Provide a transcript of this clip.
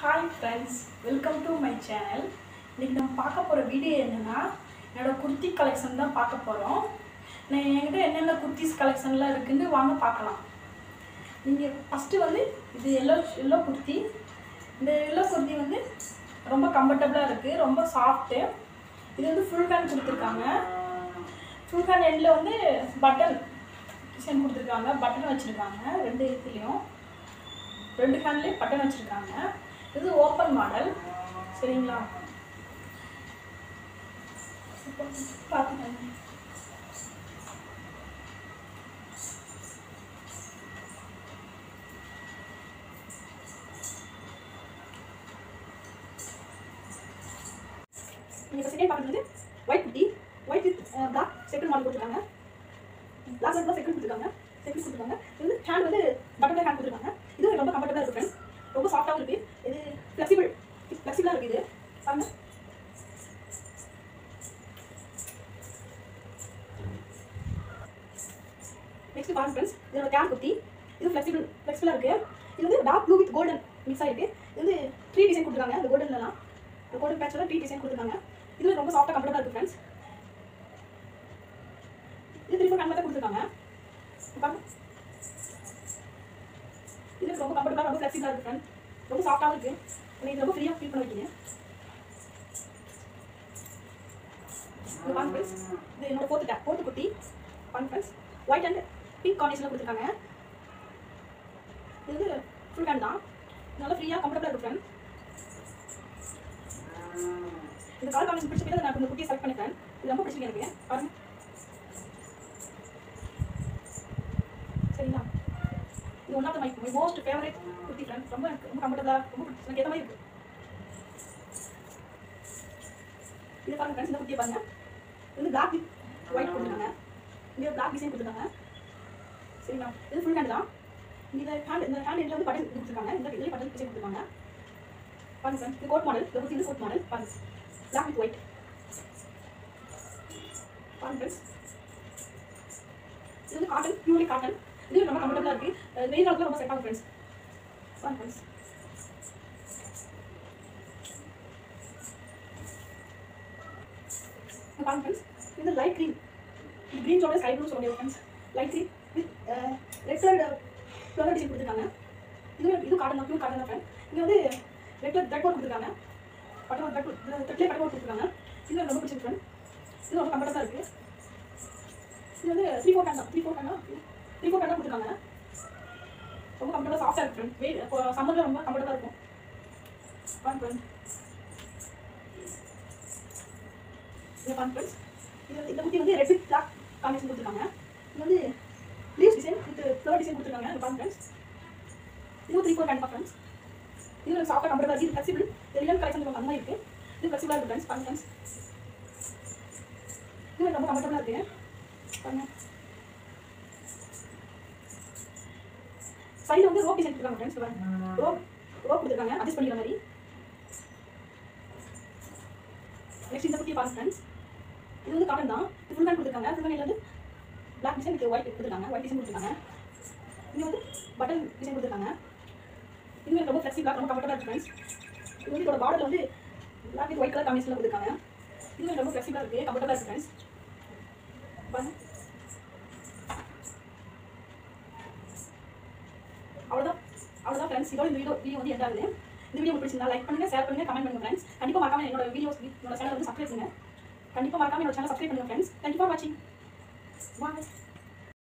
Hi friends welcome to my channel இன்றைக்கி நம்ம பார்க்க போகிற வீடியோ என்னென்னா என்னோடய குர்த்தி கலெக்ஷன் தான் பார்க்க போகிறோம் நான் என்கிட்ட என்னென்ன குர்த்திஸ் கலெக்ஷன்லாம் இருக்குதுன்னு வாங்க பார்க்கலாம். நீங்கள் ஃபஸ்ட்டு வந்து இது எல்லோ எல்லோ குர்த்தி. இந்த எல்லோ குர்த்தி வந்து ரொம்ப கம்ஃபர்டபுளாக இருக்குது ரொம்ப சாஃப்ட்டு இது வந்து ஃபுல் ஹேண்ட் கொடுத்துருக்காங்க. ஃபுல் ஹேண்ட் எண்டில் வந்து பட்டன் டிசைன் கொடுத்துருக்காங்க. பட்டன் வச்சுருக்காங்க ரெண்டு இதுலேயும். ரெண்டு ஹேண்ட்லேயும் பட்டன் வச்சுருக்காங்க. இது ஓப்பன் மாடல். சரிங்களா? இப்போ பார்த்துக்கோங்க நீங்கள் செகண்ட் பார்க்குறது வந்து ஒயிட் குட்டி white with black second model கொடுத்துருக்காங்க பிளாக் கலர் செகண்ட் கொடுத்துருக்காங்க. கொடுத்துருக்காங்க. இது வந்து ஹேண்ட் வந்து பட்டர்ஃப்ளை ஹேண்ட் கொடுத்துருக்காங்க. இது ரொம்ப கம்ஃபர்டபுளாக இருக்கு ஃப்ரெண்ட்ஸ் ரொம்ப சாஃப்டாகவும் இருக்குது இது ஃப்ளெக்சிபிள் ஃப்ளெக்சிபிளாக இருக்குது இது. பாருங்க நெக்ஸ்ட் பாருங்க ஃப்ரெண்ட்ஸ் இதோட கேன் குத்தி இது ஃப்ளெக்சிபிள் ஃப்ளெக்சிபிளாக இருக்குது இது வந்து dark blue with golden mix ஆகிருக்கு இது வந்து த்ரீ டிசைன் கொடுத்துருக்காங்க. இந்த கோல்டன்லலாம் இந்த கோல்டன் பேட்சில் த்ரீ டிசைன் கொடுத்துருக்காங்க. இது ரொம்ப சாஃப்டாக கம்ஃபர்டபுளாக இருக்குது ஃப்ரெண்ட்ஸ் இது திரும்ப கண்ணில் தான் கொடுத்துருக்காங்க. பாருங்க. ரொம்ப ரொம்ப ஃப்ளெக்சிபிளாக இருக்குது ஃப்ரெண்ட் ரொம்ப சாஃப்டாகவும் இருக்குது நீங்கள் இது ரொம்ப ஃப்ரீயாக ஃபீல் பண்ண வைக்கீங்க. இது ஃப்ரெண்ட்ஸ் இது என்னோட ஃபோர்த்து டேப் ஃபோர்த்து குட்டி. பாருங்க ஃப்ரெண்ட்ஸ் ஒயிட் அண்ட் பிங்க் காம்பினேஷனில் கொடுத்துருக்காங்க. இது வந்து ஃபுல் ஹேண்ட் தான் நல்லா ஃப்ரீயாக கம்ஃபர்டபுளாக இருக்குது ஃப்ரெண்ட் இந்த கலர் காம்பினேஷன் பிடிச்ச நான் இந்த குட்டியை செலக்ட் பண்ணிக்கிறேன். இது ரொம்ப பிடிச்சிருக்கு எனக்கு. பாருங்க சரிங்களா இது one of the my my most favourite kurti friend ரொம்ப எனக்கு ரொம்ப கம்ஃபர்டபுளாக ரொம்ப எனக்கு ஏற்ற மாதிரி இருக்குது இது பாருங்க ஃப்ரெண்ட்ஸ் இந்த குட்டியை பாருங்க. இது வந்து பிளாக் ஒயிட் கொடுத்துருக்காங்க இங்கே பிளாக் டிசைன் கொடுத்துருக்காங்க சரிங்களா? இது ஃபுல் ஹேண்ட் தான். இந்த ஹேண்ட் இந்த ஹேண்ட் எண்டில் வந்து பட்டன் கொடுத்துருக்காங்க. இந்த இதுலேயே பட்டன் டிசைன் கொடுத்துருக்காங்க பாருங்க ஃப்ரெண்ட்ஸ் இது கோட் மாடல் இந்த குர்த்தி கோட் மாடல் பாருங்க. பிளாக் வித் ஒயிட் பாருங்க ஃப்ரெண்ட்ஸ் இது வந்து காட்டன் பியூர்லி காட்டன் இது ரொம்ப கம்ஃபர்டபுளாக இருக்குது நெய் காலத்தில் ரொம்ப செட் ஆகும் ஃப்ரெண்ட்ஸ் பாருங்க ஃப்ரெண்ட்ஸ் பாருங்க ஃப்ரெண்ட்ஸ் இது லைட் க்ரீன் இது க்ரீன் சொல்ல ஸ்கை ப்ளூ சொல்ல friends light green with red colour flower design கொடுத்துருக்காங்க. இது இது காட்டன் தான் பியூர் காட்டன் தான் ஃப்ரெண்ட் இங்கே வந்து ரெட் கலர் த்ரெட் கொடுத்துருக்காங்க. பட்டன் த்ரெட் த்ரெட்லேயே பட்டன் கொடுத்துருக்காங்க. இது ரொம்ப பிடிச்சிருக்கு ஃப்ரெண்ட் இது ரொம்ப கம்ஃபர்டபுளாக இருக்குது இது வந்து த்ரீ ஃபோர் டேன் தான் த்ரீ ஃபோர் டேன் தான். ரிப்போர்ட் தான் கொடுத்துருக்காங்க. ரொம்ப கம்ஃபர்டபுளாக சாஃப்டாக இருக்கு ஃப்ரெண்ட் வெயில் இப்போ சம்மரில் ரொம்ப கம்ஃபர்டபுளாக இருக்கும். பாருங்க ஃப்ரெண்ட் இங்கே பாருங்க ஃப்ரெண்ட்ஸ் இது வந்து இந்த குட்டி வந்து ரெட் பிளாக் காம்பினேஷன் கொடுத்துருக்காங்க. இது வந்து leaves design with flower design கொடுத்துருக்காங்க. இது பாருங்க ஃப்ரெண்ட்ஸ் இது த்ரீ ஃபோர் டேன் ஃப்ரெண்ட்ஸ் இது ஒரு சாஃப்டாக கம்ஃபர்டபுளாக இருக்குது ஃப்ளெக்சிபிள் ரியல் கலெக்ஷன் அந்த மாதிரி இருக்குது இது ஃப்ளெக்சிபிளாக இருக்குது ஃப்ரெண்ட்ஸ் பாருங்க ஃப்ரெண்ட்ஸ் இது ரொம்ப கம்ஃபர்டபுளாக இருக்குது பாருங்க. சைடில் வந்து ரோப் டிசைன் கொடுத்துருக்காங்க ஃப்ரெண்ட்ஸ் பாருங்க. ரோப் ரோப் கொடுத்துருக்காங்க. அட்ஜஸ்ட் பண்ணிக்கிற மாதிரி. நெக்ஸ்ட் இந்த குட்டி பாருங்க ஃப்ரெண்ட்ஸ் இது வந்து காட்டன் தான். இது ஃபுல் ஹேண்ட் கொடுத்துருக்காங்க. ஃபுல் ஹேண்ட் வந்து பிளாக் டிசைன் வித் ஒயிட் கொடுத்துருக்காங்க. ஒயிட் டிசைன் கொடுத்துருக்காங்க. இது வந்து பட்டன் டிசைன் கொடுத்துருக்காங்க. இது எனக்கு ரொம்ப ஃப்ளெக்சிபிளாக ரொம்ப கம்ஃபர்டபுளாக இருக்குது ஃப்ரெண்ட்ஸ் இது வந்து இதோட பார்டர் வந்து பிளாக் வித் ஒயிட் கலர் காம்பினேஷனில் கொடுத்துருக்காங்க. இது எனக்கு ரொம்ப ஃப்ளெக்சிபிளாக இருக்குது கம்ஃபர்டபுளாக இருக்குது ஃப்ரெண்ட்ஸ் பாருங்க. ஃப்ரெண்ட்ஸ் இதோட இந்த வீடியோ வீடியோ வந்து எண்டாகுது இந்த வீடியோ பிடிச்சிருந்தா லைக் பண்ணுங்க ஷேர் பண்ணுங்க கமெண்ட் பண்ணுங்க ஃப்ரெண்ட்ஸ் கண்டிப்பாக மறக்காம என்னோட வீடியோஸ் என்னோட சேனல் வந்து சப்ஸ்கிரைப் பண்ணுங்க. கண்டிப்பாக மறக்காம என்னோட சேனல் சப்ஸ்கிரைப் பண்ணுங்க ஃப்ரெண்ட்ஸ் தேங்க்யூ ஃபார் வாட்சிங் பாய்